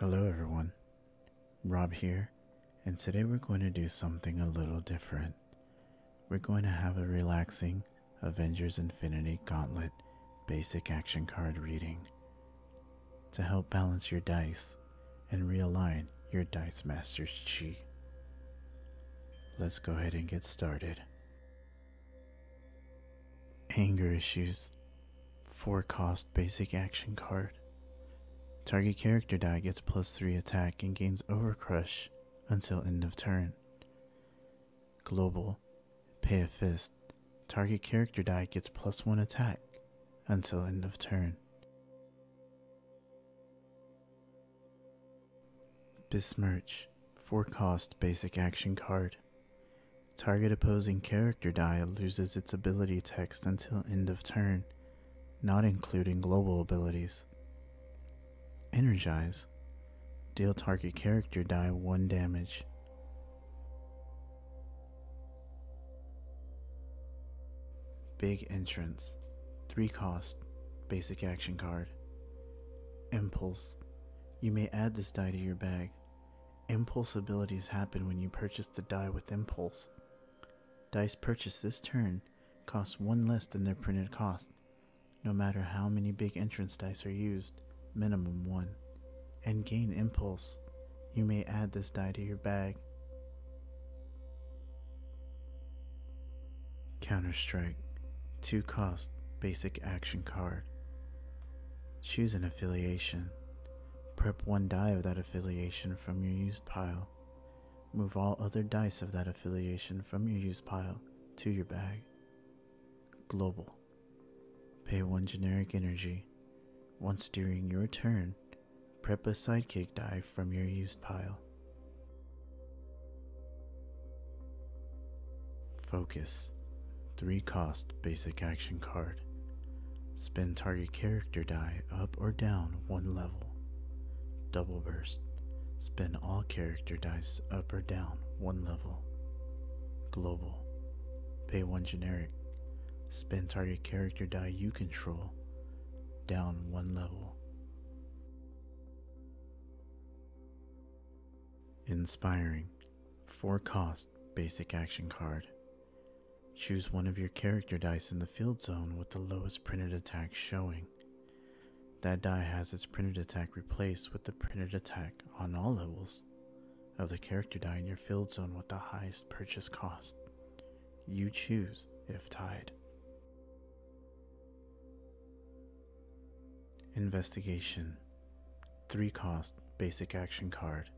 Hello, everyone. Rob here, and today we're going to do something a little different. We're going to have a relaxing Avengers Infinity Gauntlet basic action card reading to help balance your dice and realign your Dice Master's chi. Let's go ahead and get started. Anger Issues 4 cost basic action card. Target character die gets plus 3 attack and gains Overcrush until end of turn. Global, pay a fist. Target character die gets plus 1 attack until end of turn. Besmirch, 4 cost basic action card. Target opposing character die loses its ability text until end of turn, not including global abilities. Energize. Deal target character die 1 damage. Big Entrance. 3 cost. Basic action card. Impulse. You may add this die to your bag. Impulse abilities happen when you purchase the die with Impulse. Dice purchased this turn cost 1 less than their printed cost, no matter how many big entrance dice are used minimum 1, and gain impulse. You may add this die to your bag. Counter Strike 2 cost basic action card. Choose an affiliation. Prep one die of that affiliation from your used pile. Move all other dice of that affiliation from your used pile to your bag. Global. Pay one generic energy once during your turn, prep a sidekick die from your used pile. Focus 3 cost basic action card. Spin target character die up or down one level. Double burst. Spin all character dice up or down one level. Global. Pay one generic. Spin target character die you control down one level. Inspiring. 4 cost basic action card. Choose one of your character dice in the field zone with the lowest printed attack showing. That die has its printed attack replaced with the printed attack on all levels of the character die in your field zone with the highest purchase cost. You choose if tied. Investigation 3 cost basic action card.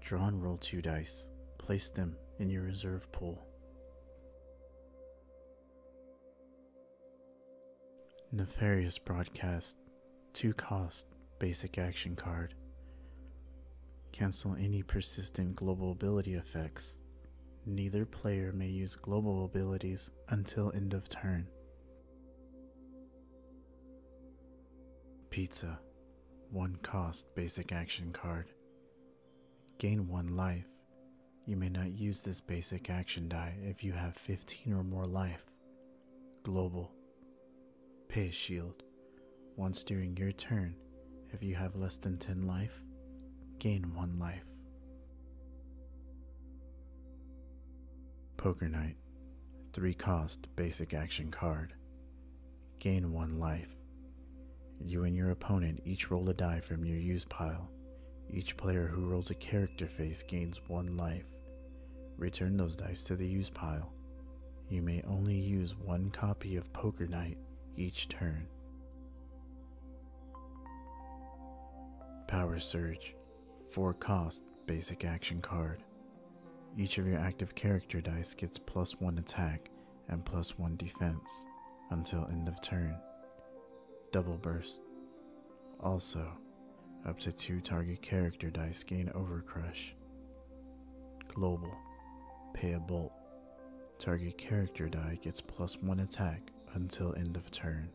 Draw and roll 2 dice. Place them in your reserve pool. Nefarious Broadcast 2 cost basic action card. Cancel any persistent global ability effects. Neither player may use global abilities until end of turn. Pizza. 1 cost basic action card. Gain 1 life. You may not use this basic action die if you have 15 or more life. Global. Pay shield. Once during your turn, if you have less than 10 life, gain 1 life. Poker Night. 3 cost basic action card. Gain 1 life. You and your opponent each roll a die from your use pile. Each player who rolls a character face gains one life. Return those dice to the use pile. You may only use one copy of Poker Night each turn. Power Surge 4 cost basic action card. Each of your active character dice gets plus 1 attack and plus 1 defense until end of turn. Double Burst. Also, up to two target character dice gain Overcrush. Global. Pay a bolt. Target character die gets plus one attack until end of turn.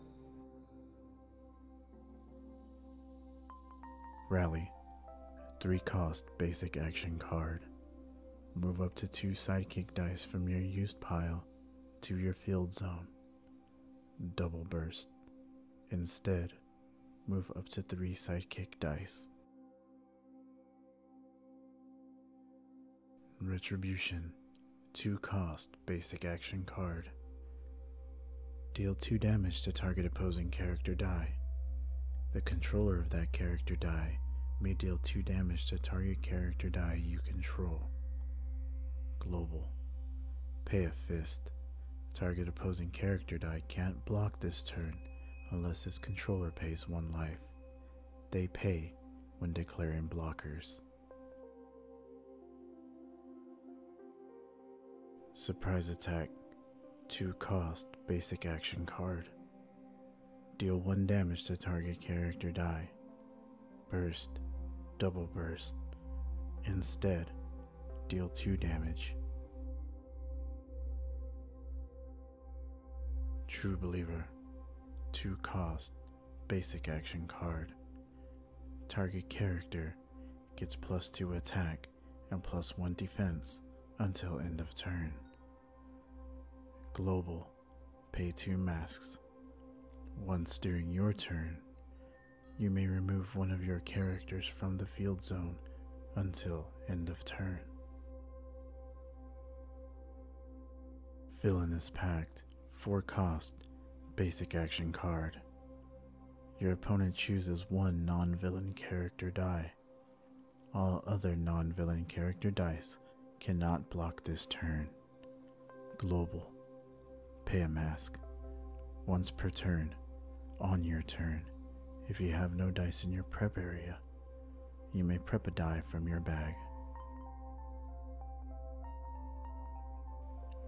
Rally. 3 cost basic action card. Move up to two sidekick dice from your used pile to your field zone. Double burst. Instead, move up to three sidekick dice. Retribution. 2 cost basic action card. Deal 2 damage to target opposing character die. The controller of that character die may deal 2 damage to target character die you control. Global. Pay a fist. Target opposing character die can't block this turn unless his controller pays 1 life. They pay when declaring blockers. Surprise attack. 2 cost basic action card. Deal 1 damage to target character die. Burst. Double burst. Instead, deal 2 damage. True Believer. 2 cost basic action card. Target character gets plus 2 attack and plus 1 defense until end of turn. Global. Pay 2 masks. Once during your turn, you may remove one of your characters from the field zone until end of turn. Villainous Pact, 4 cost, basic action card. Your opponent chooses one non villain character die. All other non villain character dice cannot block this turn. Global. Pay a mask. Once per turn, on your turn, if you have no dice in your prep area, you may prep a die from your bag.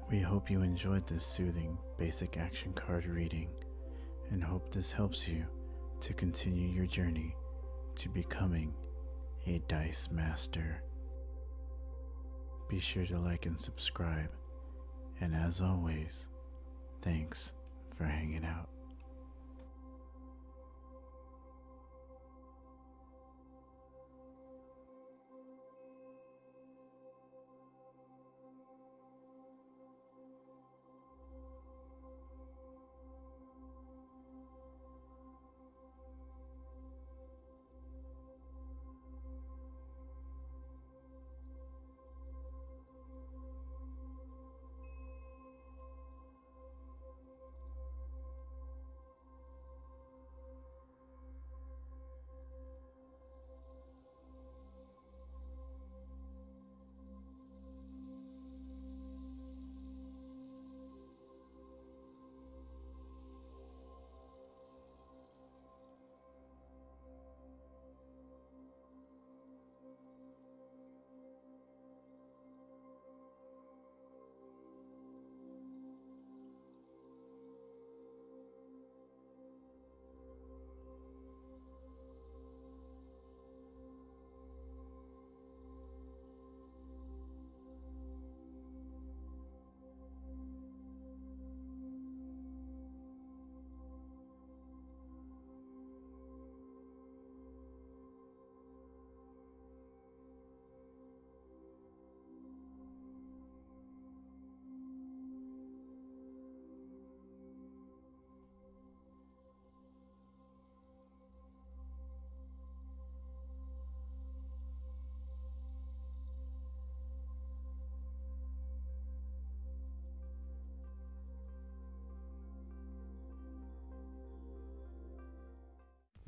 We hope you enjoyed this soothing basic action card reading and hope this helps you to continue your journey to becoming a dice master. Be sure to like and subscribe, and as always, thanks for hanging out.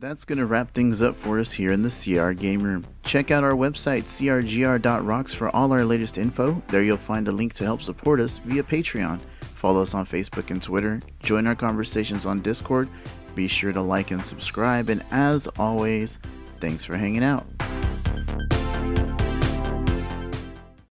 That's going to wrap things up for us here in the CR Game Room. Check out our website, crgr.rocks, for all our latest info. There you'll find a link to help support us via Patreon. Follow us on Facebook and Twitter. Join our conversations on Discord. Be sure to like and subscribe. And as always, thanks for hanging out.